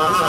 Ah.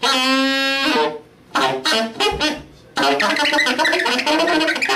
Thank you.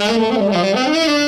Então, Música